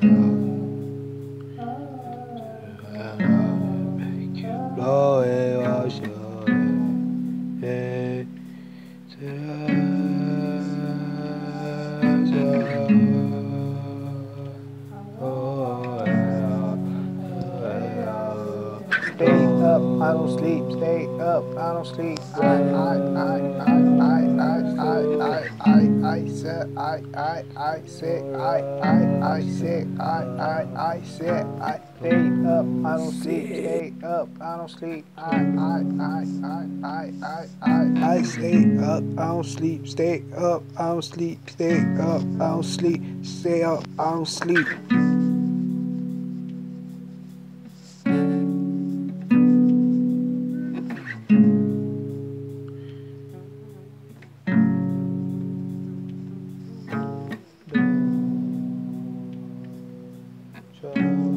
Stay up, I don't sleep. Stay up, I don't sleep. I, I, I, I, I. I, I, I, say, I, I, I, say, I, I, I, say, I, stay up, I don't sleep, stay up, I don't sleep. I, I, I, I, I, I, I, I, stay up, I don't sleep, stay up, I don't sleep, stay up, I don't sleep, stay up, I don't sleep. child.